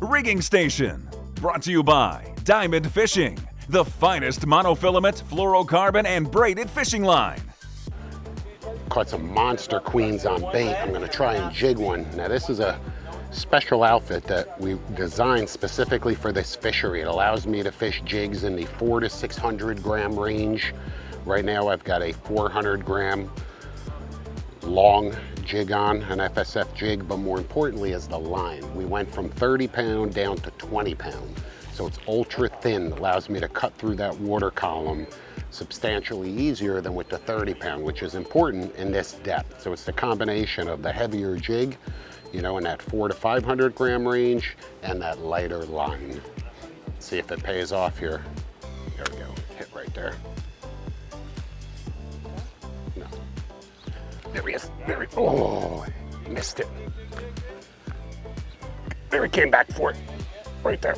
Rigging Station, brought to you by Diamond Fishing, the finest monofilament, fluorocarbon, and braided fishing line. Caught some monster queens on bait. I'm gonna try and jig one. Now this is a special outfit that we designed specifically for this fishery. It allows me to fish jigs in the four to 600 gram range. Right now I've got a 400 gram long jig on, an FSF jig, but more importantly is the line. We went from 30 pound down to 20 pound. So it's ultra thin, allows me to cut through that water column substantially easier than with the 30 pound, which is important in this depth. So it's the combination of the heavier jig, you know, in that four to 500 gram range and that lighter line. Let's see if it pays off here. There we go, hit right there. There he is, there he, oh, missed it. There he came back for it, right there.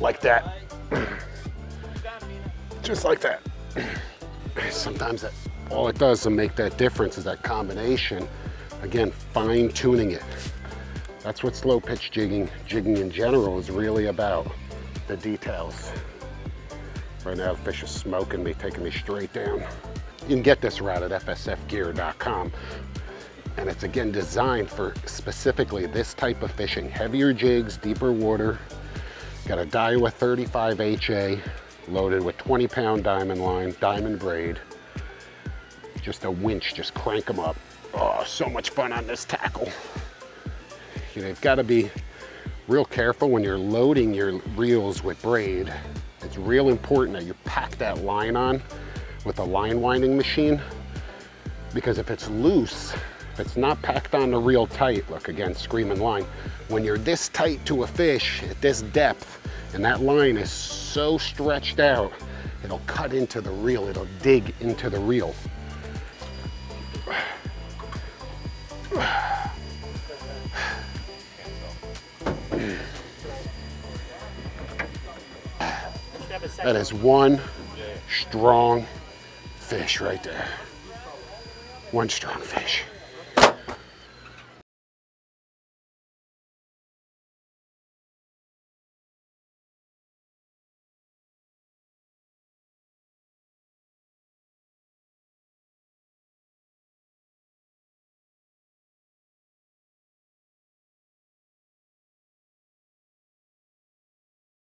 Like that. Just like that. Sometimes that, all it does to make that difference is that combination Again, fine tuning it. That's what slow pitch jigging, jigging in general is really about, the details. Right now the fish is smoking me, taking me straight down. You can get this rod at fsfgear.com. And it's again designed for specifically this type of fishing. Heavier jigs, deeper water. Got a Daiwa 35 HA loaded with 20 pound diamond line, diamond braid. Just a winch, just crank them up. Oh, so much fun on this tackle. You know, you've got to be real careful when you're loading your reels with braid. It's real important that you pack that line on with a line winding machine because if it's loose, if it's not packed on the reel tight, look again, screaming line, when you're this tight to a fish at this depth and that line is so stretched out, it'll cut into the reel, it'll dig into the reel. That is one strong fish right there. One strong fish.